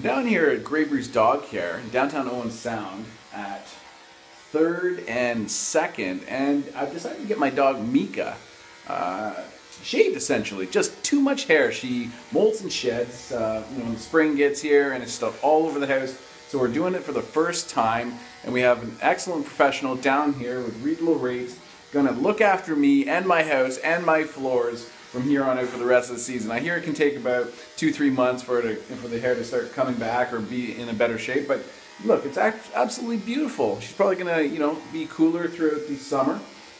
I'm down here at Graybroo's Dog Care in downtown Owen Sound at 3rd and 2nd, and I've decided to get my dog Mika uh, shaved essentially. Just too much hair. She molts and sheds uh, when spring gets here, and it's stuff all over the house. So we're doing it for the first time, and we have an excellent professional down here with reasonable rates, gonna look after me and my house and my floors from here on out for the rest of the season. I hear it can take about two, three months for it to, for the hair to start coming back or be in a better shape. But look, it's absolutely beautiful. She's probably gonna, you know, be cooler throughout the summer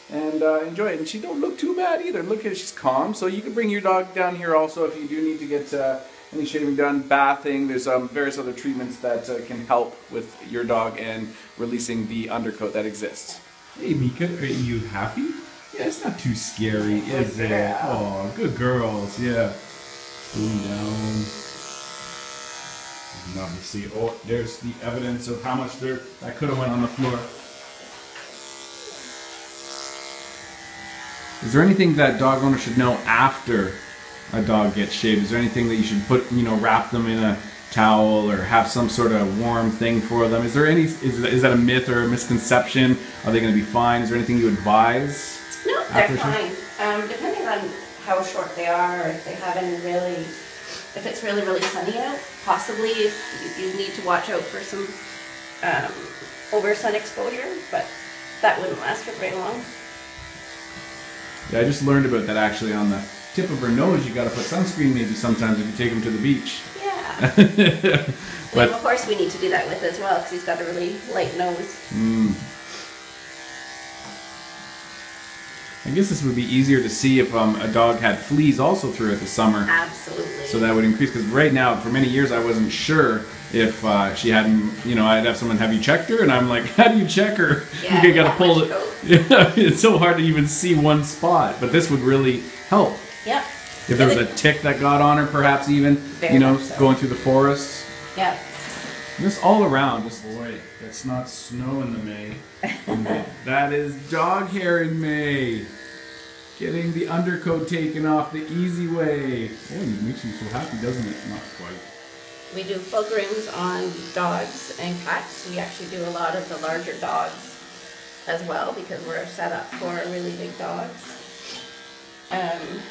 and uh, enjoy it. And she don't look too bad either. Look at she's calm. So you can bring your dog down here also if you do need to get uh, any shaving done, bathing. There's um, various other treatments that uh, can help with your dog and releasing the undercoat that exists. Hey Mika, are you happy? It's not too scary, is it? Oh, good girls, yeah. Cool down. See, oh, there's the evidence of how much dirt that could have went on the floor. Is there anything that dog owner should know after a dog gets shaved? Is there anything that you should put, you know, wrap them in a towel or have some sort of warm thing for them? Is there any, is, is that a myth or a misconception? Are they going to be fine? Is there anything you advise? They're fine. Um, depending on how short they are, or if they haven't really, if it's really, really sunny out, possibly you, you need to watch out for some um, over sun exposure, but that wouldn't last for very long. Yeah, I just learned about that actually on the tip of her nose. You got to put sunscreen maybe sometimes if you take them to the beach. Yeah. but of course we need to do that with as well because he's got a really light nose. Mm. I guess this would be easier to see if um, a dog had fleas also throughout the summer. Absolutely. So that would increase because right now, for many years, I wasn't sure if uh, she hadn't. You know, I'd have someone have you checked her, and I'm like, how do you check her? Yeah, you gotta pull it. Yeah, it's so hard to even see one spot, but this would really help. Yep. If there was a tick that got on her, perhaps even, Very you know, so. going through the forest. Yeah. Just all around. Just boy, that's not snow in the May. that is dog hair in May. Getting the undercoat taken off the easy way. Oh, it makes me so happy, doesn't it? Not quite. We do full grooms on dogs and cats. We actually do a lot of the larger dogs as well because we're set up for really big dogs. Um,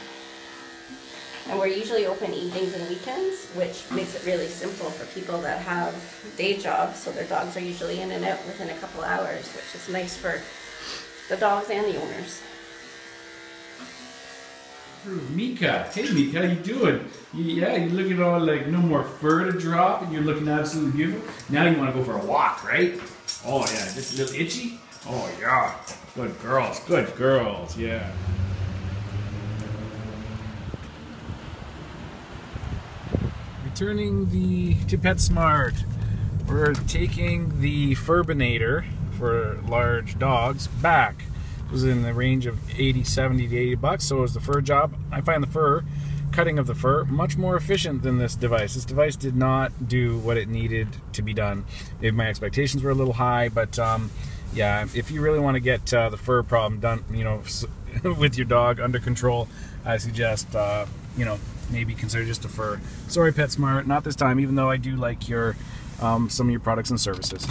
and we're usually open evenings and weekends, which makes it really simple for people that have day jobs. So their dogs are usually in and out within a couple hours, which is nice for the dogs and the owners. Mika, hey Mika, how you doing? yeah, you're looking all like no more fur to drop, and you're looking absolutely beautiful. Now you want to go for a walk, right? Oh yeah, just a little itchy. Oh yeah, good girls, good girls, yeah. Returning the to PetSmart, we're taking the Furminator for large dogs back. It was in the range of 80, 70 to 80 bucks, so it was the fur job. I find the fur, cutting of the fur, much more efficient than this device. This device did not do what it needed to be done. Maybe my expectations were a little high, but um, yeah, if you really want to get uh, the fur problem done, you know, with your dog under control, I suggest, uh, you know, maybe consider just a fur. Sorry, PetSmart, not this time, even though I do like your um, some of your products and services.